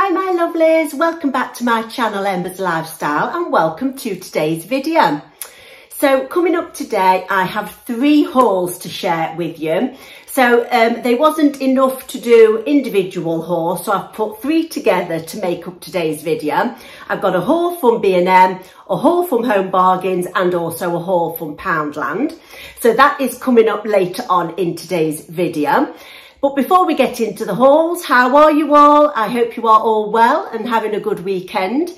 Hi my lovelies, welcome back to my channel Emma's Lifestyle and welcome to today's video. So coming up today I have three hauls to share with you. So um, there wasn't enough to do individual hauls so I've put three together to make up today's video. I've got a haul from B&M, a haul from Home Bargains and also a haul from Poundland. So that is coming up later on in today's video. But before we get into the hauls, how are you all? I hope you are all well and having a good weekend.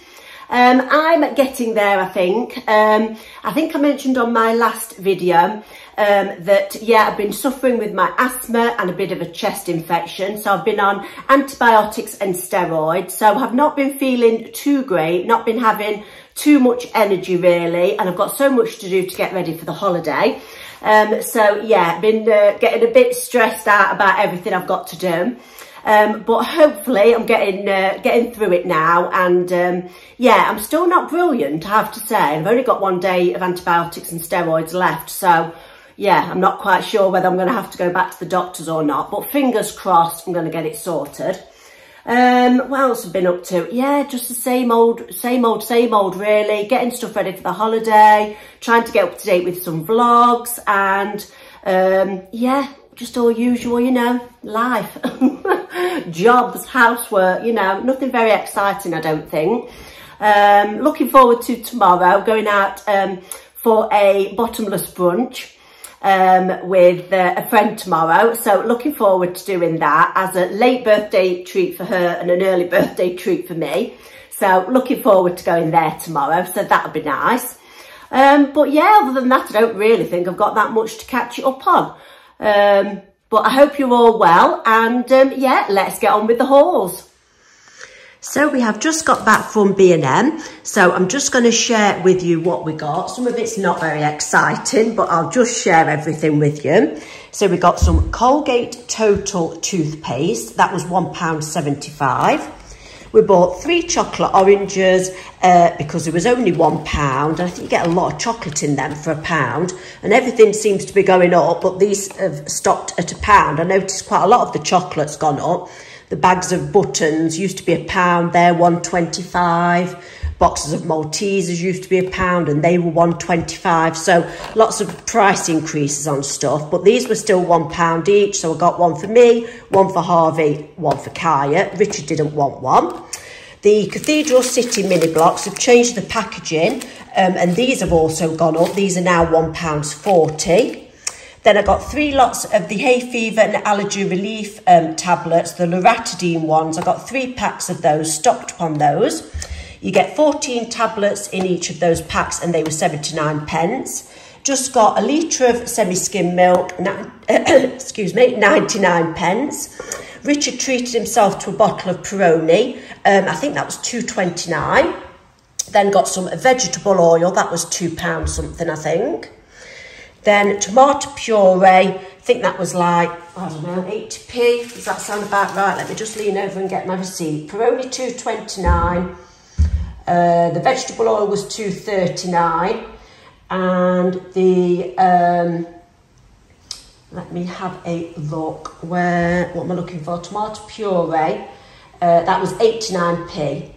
Um, I'm getting there, I think. Um, I think I mentioned on my last video um, that, yeah, I've been suffering with my asthma and a bit of a chest infection. So I've been on antibiotics and steroids. So I've not been feeling too great, not been having too much energy really. And I've got so much to do to get ready for the holiday. Um, so yeah, been uh, getting a bit stressed out about everything I've got to do. Um, but hopefully I'm getting uh, getting through it now. And um, yeah I'm still not brilliant I have to say. I've only got one day of antibiotics and steroids left. So yeah I'm not quite sure whether I'm going to have to go back to the doctors or not. But fingers crossed I'm going to get it sorted um, what else have been up to? Yeah, just the same old, same old, same old really. Getting stuff ready for the holiday, trying to get up to date with some vlogs and um, yeah, just all usual, you know, life. Jobs, housework, you know, nothing very exciting, I don't think. Um, looking forward to tomorrow, going out um, for a bottomless brunch um, with uh, a friend tomorrow. So looking forward to doing that as a late birthday treat for her and an early birthday treat for me. So looking forward to going there tomorrow. So that'll be nice. Um, but yeah, other than that, I don't really think I've got that much to catch up on. Um, but I hope you're all well. And um, yeah, let's get on with the hauls. So we have just got back from B&M. So I'm just going to share with you what we got. Some of it's not very exciting, but I'll just share everything with you. So we got some Colgate Total toothpaste. That was £1.75. We bought three chocolate oranges uh, because it was only one pound. And I think you get a lot of chocolate in them for a pound. And everything seems to be going up, but these have stopped at a pound. I noticed quite a lot of the chocolate's gone up. The bags of buttons used to be a pound, they're 125. Boxes of Maltesers used to be a pound and they were 125. So lots of price increases on stuff, but these were still one pound each. So I got one for me, one for Harvey, one for Kaya. Richard didn't want one. The Cathedral City mini blocks have changed the packaging um, and these have also gone up. These are now £1.40. Then I got three lots of the hay fever and allergy relief um, tablets, the loratadine ones. I got three packs of those, stocked upon those. You get 14 tablets in each of those packs and they were 79 pence. Just got a litre of semi-skim milk, excuse me, 99 pence. Richard treated himself to a bottle of Peroni. Um, I think that was 2.29. Then got some vegetable oil, that was £2 something, I think. Then tomato puree, I think that was like, I don't know, 80p. Does that sound about right? Let me just lean over and get my receipt. Peroni 2.29. Uh, the vegetable oil was 2.39. And the, um, let me have a look. Where, what am I looking for? Tomato puree. Uh, that was 89p.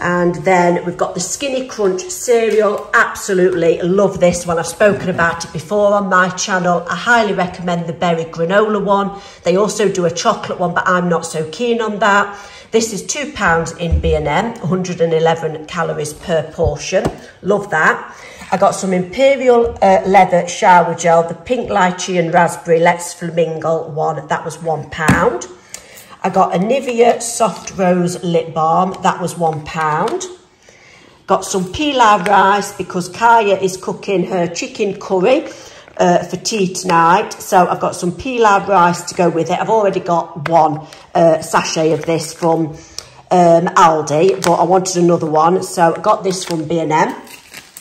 And then we've got the Skinny Crunch cereal. Absolutely love this one. I've spoken about it before on my channel. I highly recommend the berry granola one. They also do a chocolate one, but I'm not so keen on that. This is £2 in B&M, 111 calories per portion. Love that. I got some Imperial uh, Leather Shower Gel, the pink lychee and raspberry Let's Flamingo one. That was £1. I got a Nivea Soft Rose Lip Balm. That was £1. Got some pilau rice because Kaya is cooking her chicken curry uh, for tea tonight. So I've got some pilau rice to go with it. I've already got one uh, sachet of this from um, Aldi, but I wanted another one. So I got this from B&M.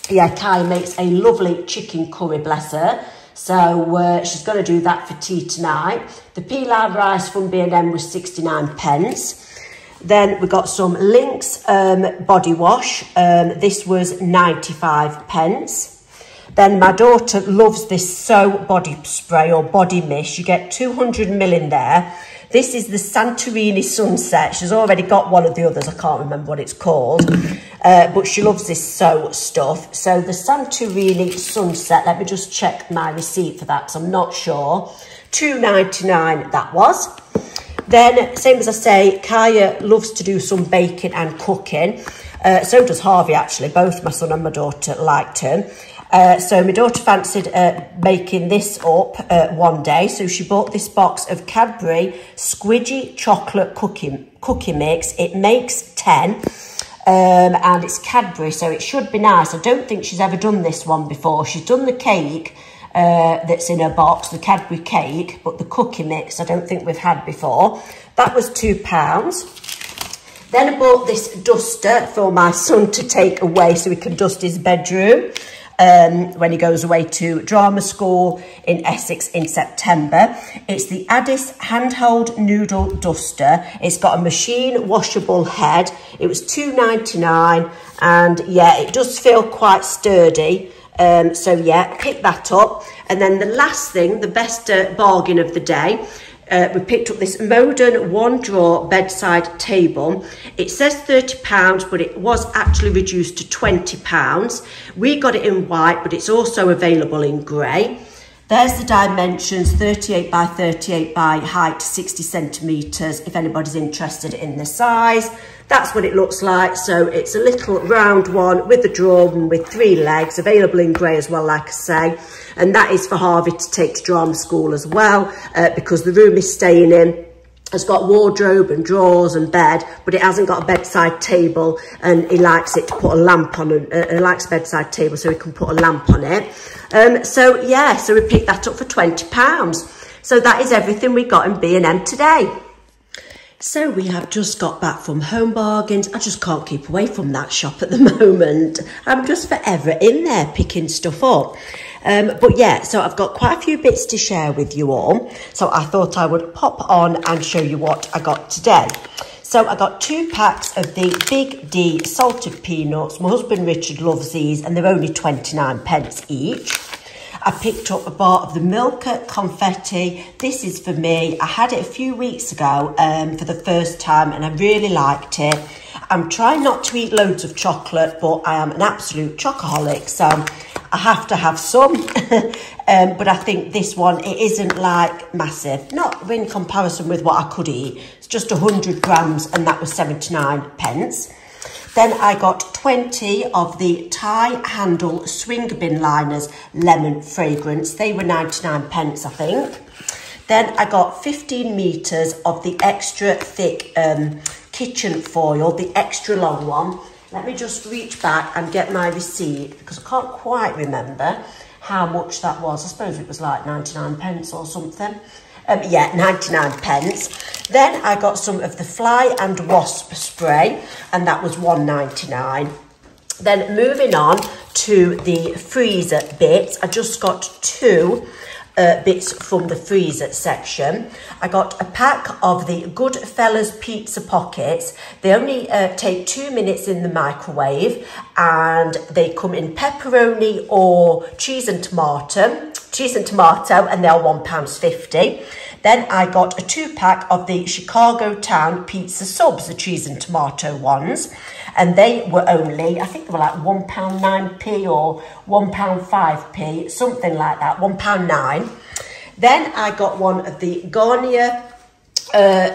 Yeah, Kaya makes a lovely chicken curry, bless her. So uh, she's going to do that for tea tonight. The pilau rice from B&M was 69 pence. Then we got some Lynx um, body wash. Um, this was 95 pence. Then my daughter loves this So body spray or body mist. You get 200 ml in there. This is the Santorini Sunset. She's already got one of the others. I can't remember what it's called. Uh, but she loves this so stuff. So the Santorini Sunset, let me just check my receipt for that because I'm not sure. Two ninety nine. that was. Then, same as I say, Kaya loves to do some baking and cooking. Uh, so does Harvey, actually. Both my son and my daughter liked him. Uh, so my daughter fancied uh, making this up uh, one day. So she bought this box of Cadbury Squidgy Chocolate Cookie, cookie Mix. It makes 10 um, and it's Cadbury, so it should be nice. I don't think she's ever done this one before. She's done the cake uh, that's in her box, the Cadbury cake, but the cookie mix I don't think we've had before. That was £2. Then I bought this duster for my son to take away so he can dust his bedroom um, when he goes away to drama school in Essex in September. It's the Addis handheld noodle duster. It's got a machine washable head. It was two ninety nine, and yeah, it does feel quite sturdy. Um, so yeah, pick that up. And then the last thing, the best uh, bargain of the day, uh, we picked up this modern one drawer bedside table. It says £30, but it was actually reduced to £20. We got it in white, but it's also available in grey. There's the dimensions, 38 by 38 by height, 60 centimetres, if anybody's interested in the size. That's what it looks like. So it's a little round one with drawer and with three legs, available in grey as well, like I say. And that is for Harvey to take to drama school as well, uh, because the room is staying in has got wardrobe and drawers and bed, but it hasn't got a bedside table and he likes it to put a lamp on, it. uh, he likes bedside table so he can put a lamp on it. Um, so yeah, so we picked that up for £20. So that is everything we got in B&M today. So we have just got back from Home Bargains. I just can't keep away from that shop at the moment. I'm just forever in there picking stuff up. Um, but yeah, so I've got quite a few bits to share with you all. So I thought I would pop on and show you what I got today. So I got two packs of the Big D salted peanuts. My husband Richard loves these and they're only 29 pence each. I picked up a bar of the Milka confetti. This is for me. I had it a few weeks ago um, for the first time and I really liked it. I'm trying not to eat loads of chocolate, but I am an absolute chocoholic, so I have to have some. um, but I think this one, it isn't like massive. Not in comparison with what I could eat. It's just 100 grams and that was 79 pence. Then I got 20 of the tie handle swing bin liners lemon fragrance. They were 99 pence, I think. Then I got 15 metres of the extra thick um, kitchen foil, the extra long one. Let me just reach back and get my receipt because I can't quite remember how much that was. I suppose it was like 99 pence or something. Um, yeah, 99 pence. Then I got some of the fly and wasp spray, and that was 1.99. Then moving on to the freezer bits, I just got two uh, bits from the freezer section. I got a pack of the Goodfellas pizza pockets. They only uh, take two minutes in the microwave and they come in pepperoni or cheese and tomato cheese and tomato, and they're £1.50. Then I got a two pack of the Chicago Town pizza subs, the cheese and tomato ones. And they were only, I think they were like £1.9p or £1.5p, something like that, £1.9. Then I got one of the Garnier uh,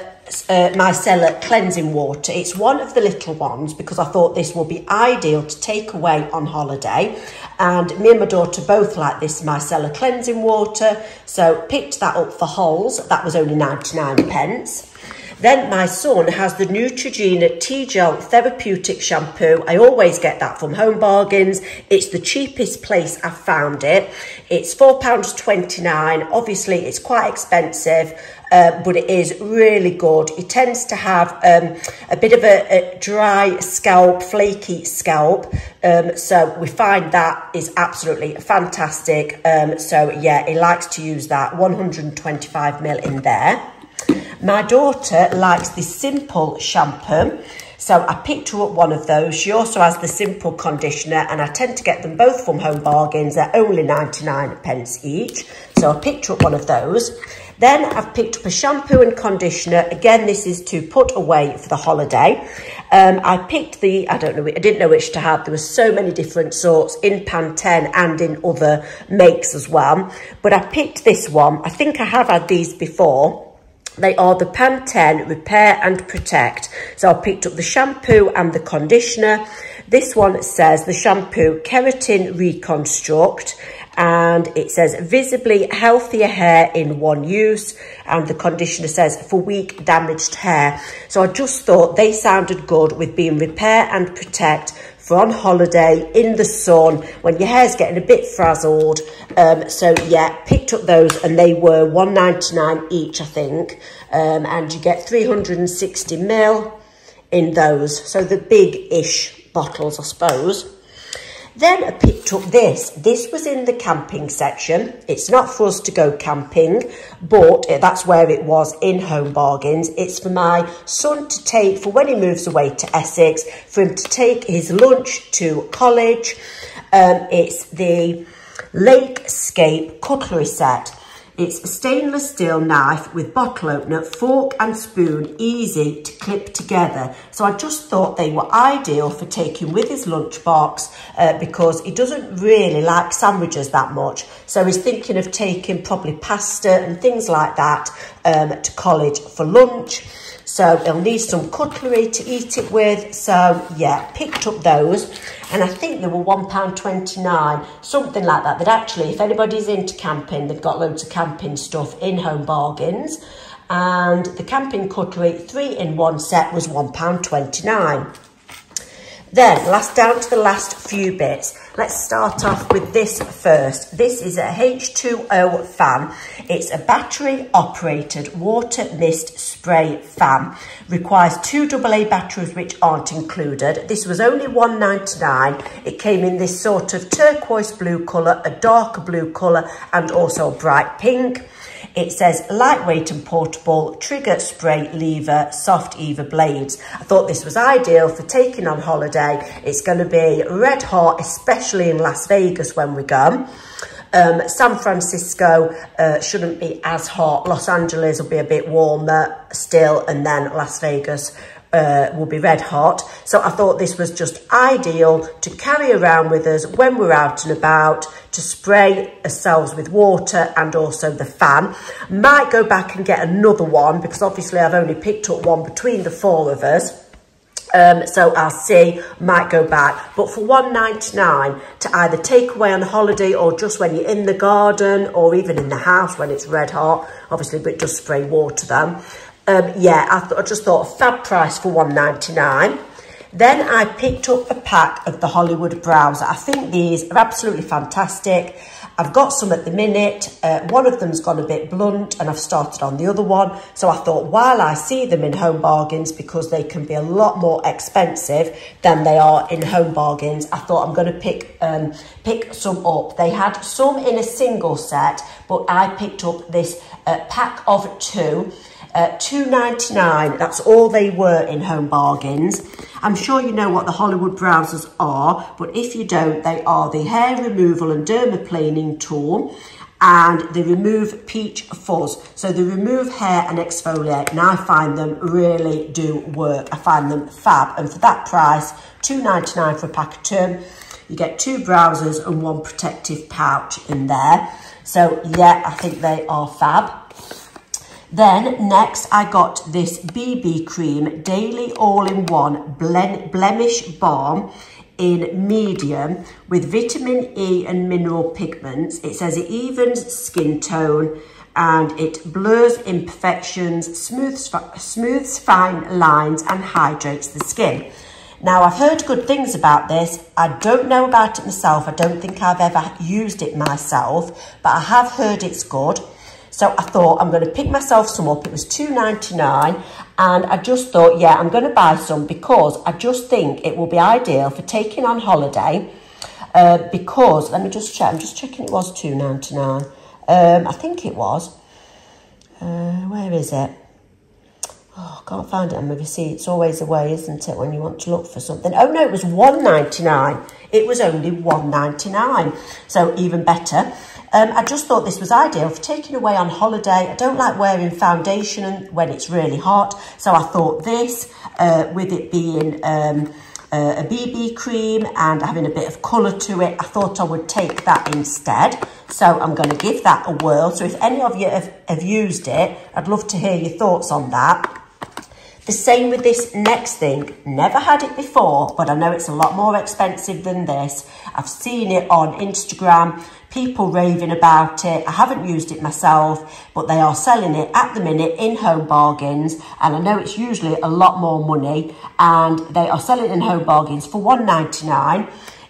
uh, micellar cleansing water. It's one of the little ones because I thought this will be ideal to take away on holiday. And me and my daughter both like this micellar cleansing water. So picked that up for Halls. That was only 99 pence. Then my son has the Neutrogena T-Gel Therapeutic Shampoo. I always get that from Home Bargains. It's the cheapest place I've found it. It's £4.29. Obviously, it's quite expensive. Uh, but it is really good. It tends to have um, a bit of a, a, dry scalp, flaky scalp. Um, so we find that is absolutely fantastic. Um, so yeah, he likes to use that 125 mil in there. My daughter likes the simple shampoo. So I picked her up one of those. She also has the simple conditioner and I tend to get them both from Home Bargains. They're only 99 pence each. So I picked her up one of those. Then I've picked up a shampoo and conditioner. Again, this is to put away for the holiday. Um, I picked the, I don't know, I didn't know which to have. There were so many different sorts in Pantene and in other makes as well. But I picked this one. I think I have had these before. They are the Pantene Repair and Protect. So I picked up the shampoo and the conditioner. This one says the shampoo Keratin Reconstruct and it says visibly healthier hair in one use. And the conditioner says for weak damaged hair. So i just thought they sounded good with being repair and protect for on holiday in the sun when your hair's getting a bit frazzled. Um, so yeah picked up those and they were 1.99 each i think. Um, and you get 360 mil in those. So the big-ish bottles i suppose then I picked up this. This was in the camping section. It's not for us to go camping, but that's where it was in Home Bargains. It's for my son to take for when he moves away to Essex, for him to take his lunch to college. Um, it's the Lakescape cutlery set. It's a stainless steel knife with bottle opener, fork and spoon, easy to clip together. So I just thought they were ideal for taking with his lunchbox uh, because he doesn't really like sandwiches that much. So he's thinking of taking probably pasta and things like that um, to college for lunch. So he'll need some cutlery to eat it with. So yeah, picked up those. And I think they were £1.29, something like that. That actually, if anybody's into camping, they've got loads of camping stuff in Home Bargains. And the camping cutlery, three in one set, was £1.29. Then, last down to the last few bits. Let's start off with this first. This is a H2O fan. It's a battery operated water mist spray fan. Requires two AA batteries which aren't included. This was only $1.99. It came in this sort of turquoise blue colour, a darker blue colour and also bright pink. It says lightweight and portable, trigger spray lever, soft Eva blades. I thought this was ideal for taking on holiday. It's going to be red hot, especially in Las Vegas when we go. Um, San Francisco uh, shouldn't be as hot. Los Angeles will be a bit warmer still. And then Las Vegas uh, will be red hot. So I thought this was just ideal to carry around with us when we're out and about, to spray ourselves with water and also the fan. Might go back and get another one because obviously I've only picked up one between the four of us. Um, so I'll see, might go back. But for one ninety nine to either take away on holiday or just when you're in the garden or even in the house when it's red hot, obviously, but just spray water them. Um, yeah, I, I just thought fab price for one ninety nine. Then I picked up a pack of the Hollywood Brows. I think these are absolutely fantastic. I've got some at the minute. Uh, one of them's gone a bit blunt and I've started on the other one. So I thought while I see them in Home Bargains because they can be a lot more expensive than they are in Home Bargains, I thought I'm going to pick um, pick some up. They had some in a single set, but I picked up this uh, pack of two. Uh, two ninety nine. that's all they were in Home Bargains. I'm sure you know what the Hollywood Browzers are, but if you don't, they are the hair removal and dermaplaning tool and they remove peach fuzz. So they remove hair and exfoliate and I find them really do work. I find them fab and for that price, two ninety nine for a pack of two. You get two Browzers and one protective pouch in there. So yeah, I think they are fab. Then next I got this BB Cream Daily All-in-One Blemish Balm in medium with vitamin E and mineral pigments. It says it evens skin tone and it blurs imperfections, smooths, smooths fine lines and hydrates the skin. Now, I've heard good things about this. I don't know about it myself. I don't think I've ever used it myself, but I have heard it's good. So I thought I'm going to pick myself some up. It was two ninety nine, and I just thought, yeah, I'm going to buy some because I just think it will be ideal for taking on holiday. Uh, because, let me just check, I'm just checking it was two ninety Um, I think it was. Uh, where is it? Oh, I can't find it on my receipt. It's always a way, isn't it, when you want to look for something. Oh, no, it was one ninety nine. It was only one ninety nine. So even better. Um, I just thought this was ideal for taking away on holiday. I don't like wearing foundation when it's really hot. So I thought this, uh, with it being um, uh, a BB cream and having a bit of colour to it, I thought I would take that instead. So I'm going to give that a whirl. So if any of you have, have used it, I'd love to hear your thoughts on that. The same with this next thing. Never had it before, but I know it's a lot more expensive than this. I've seen it on Instagram, people raving about it. I haven't used it myself, but they are selling it at the minute in home bargains. And I know it's usually a lot more money and they are selling in home bargains for one ninety nine.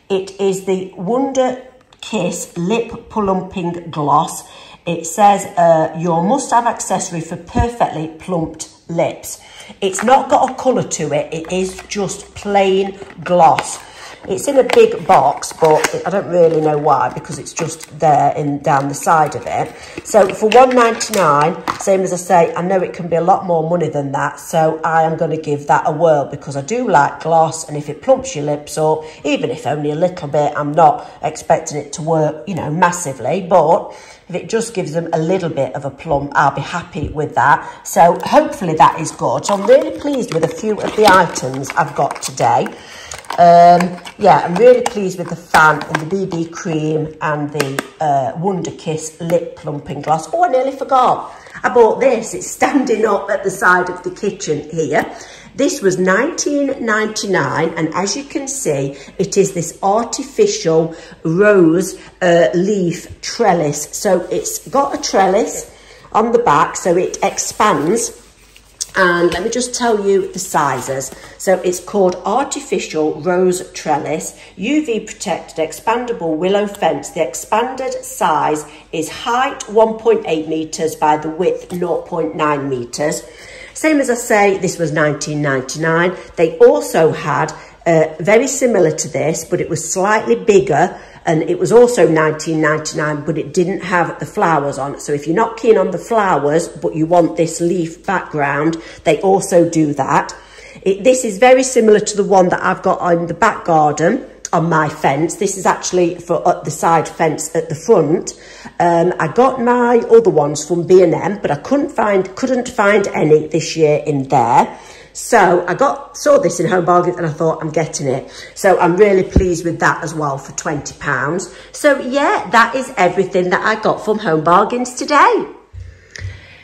It is the Wonder Kiss Lip Plumping Gloss. It says uh, your must-have accessory for perfectly plumped lips. It's not got a colour to it, it is just plain gloss. It's in a big box, but I don't really know why, because it's just there in down the side of it. So for one ninety nine, same as I say, I know it can be a lot more money than that, so I am going to give that a whirl, because I do like gloss, and if it plumps your lips up, even if only a little bit, I'm not expecting it to work, you know, massively, but if it just gives them a little bit of a plump, I'll be happy with that. So hopefully that is good. So I'm really pleased with a few of the items I've got today. Um, yeah, I'm really pleased with the fan and the BB cream and the uh, Wonder Kiss lip plumping gloss. Oh, I nearly forgot. I bought this. It's standing up at the side of the kitchen here. This was 19.99 and as you can see, it is this artificial rose uh, leaf trellis. So it's got a trellis on the back so it expands and let me just tell you the sizes. So it's called Artificial Rose Trellis, UV Protected Expandable Willow Fence. The expanded size is height 1.8 metres by the width 0.9 metres. Same as I say, this was 1999. They also had, uh, very similar to this, but it was slightly bigger and it was also 1999 but it didn't have the flowers on so if you're not keen on the flowers but you want this leaf background they also do that. It, this is very similar to the one that I've got on the back garden on my fence. This is actually for uh, the side fence at the front. Um, I got my other ones from B&M but I couldn't find couldn't find any this year in there so I got saw this in Home Bargains and I thought I'm getting it. So I'm really pleased with that as well for £20. So yeah, that is everything that I got from Home Bargains today.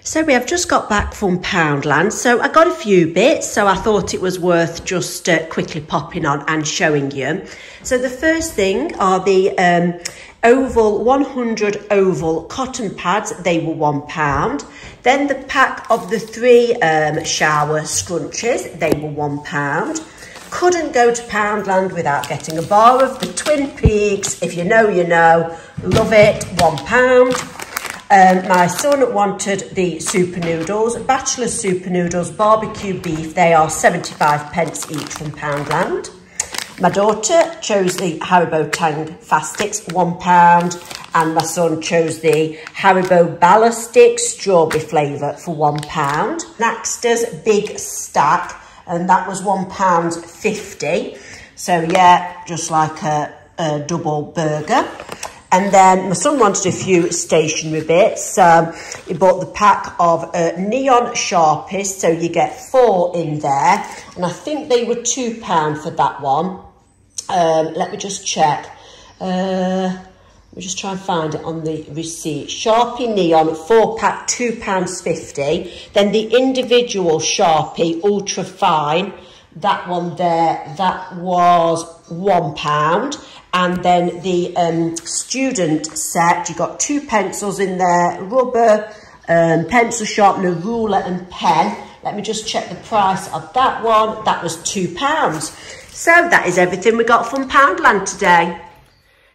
So we have just got back from Poundland. So I got a few bits, so I thought it was worth just uh, quickly popping on and showing you. So the first thing are the um, oval 100 oval cotton pads. They were one pound. Then the pack of the three um, shower scrunches. they were one pound. Couldn't go to poundland without getting a bar of the twin peaks. If you know you know. Love it. One pound um, my son wanted the super noodles Batchelors super noodles barbecue beef they are 75 pence each from poundland my daughter chose the Haribo Tang Fast Sticks, one pound, and my son chose the Haribo Ballistic Strawberry flavour for one pound. Naxter's Big Stack, and that was one pound fifty. So yeah, just like a, a double burger. And then my son wanted a few stationery bits. Um, he bought the pack of uh, neon Sharpies, so you get four in there. And I think they were £2 for that one. Um, let me just check. Uh, let me just try and find it on the receipt. Sharpie Neon, four pack, £2.50. Then the individual Sharpie Ultra Fine, that one there, that was £1. And then the um, student set, You've got two pencils in there, rubber, um, pencil sharpener, ruler and pen. Let me just check the price of that one. That was £2. So that is everything we got from Poundland today.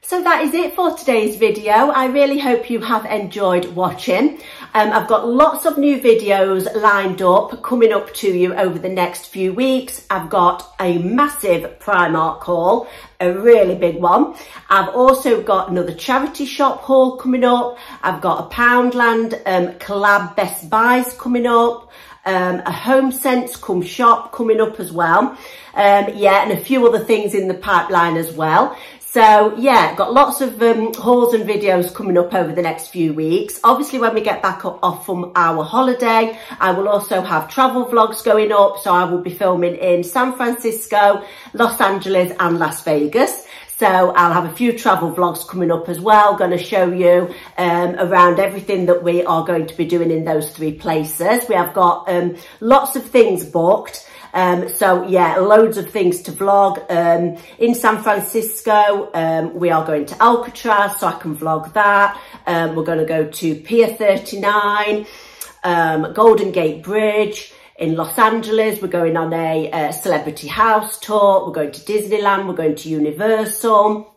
So that is it for today's video. I really hope you have enjoyed watching. Um, I've got lots of new videos lined up coming up to you over the next few weeks. I've got a massive Primark haul, a really big one. I've also got another charity shop haul coming up. I've got a Poundland um, collab Best Buys coming up. um, a home sense come shop coming up as well. Um, yeah, and a few other things in the pipeline as well. So yeah, got lots of um, hauls and videos coming up over the next few weeks. Obviously when we get back up off from our holiday, I will also have travel vlogs going up. So I will be filming in San Francisco, Los Angeles and Las Vegas. So I'll have a few travel vlogs coming up as well, going to show you um, around everything that we are going to be doing in those three places. We have got um, lots of things booked. Um, so yeah, loads of things to vlog. Um, in San Francisco, um, we are going to Alcatraz, so I can vlog that. Um, we're going to go to Pier 39, um, Golden Gate Bridge. In Los Angeles, we're going on a, a celebrity house tour. We're going to Disneyland. We're going to Universal.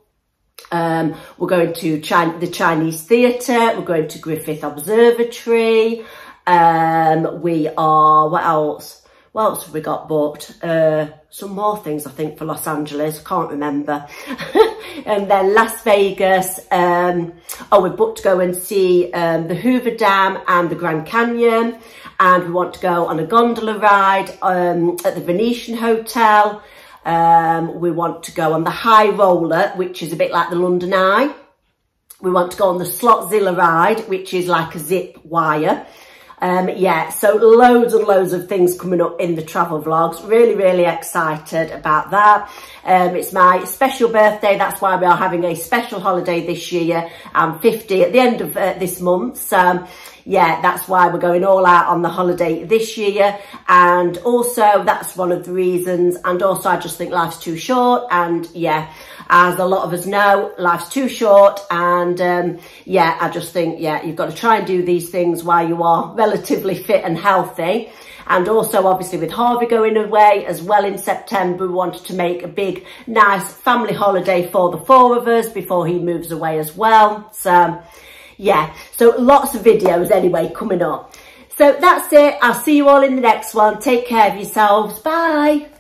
Um, we're going to China, the Chinese Theatre. We're going to Griffith Observatory. Um, we are, what else? What else have we got booked? Uh, some more things, I think, for Los Angeles. Can't remember. and then Las Vegas. Um, oh, we're booked to go and see um, the Hoover Dam and the Grand Canyon. And we want to go on a gondola ride um, at the Venetian Hotel. Um, we want to go on the High Roller, which is a bit like the London Eye. We want to go on the Slotzilla ride, which is like a zip wire. Um, yeah, so loads and loads of things coming up in the travel vlogs. Really, really excited about that. Um, it's my special birthday. That's why we are having a special holiday this year. I'm 50 at the end of uh, this month. So yeah, that's why we're going all out on the holiday this year. And also that's one of the reasons. And also I just think life's too short. And yeah, as a lot of us know, life's too short. And um, yeah, I just think, yeah, you've got to try and do these things while you are relatively fit and healthy. And also obviously with Harvey going away as well in September, we wanted to make a big, nice family holiday for the four of us before he moves away as well. So yeah, so lots of videos anyway coming up. So that's it. I'll see you all in the next one. Take care of yourselves. Bye.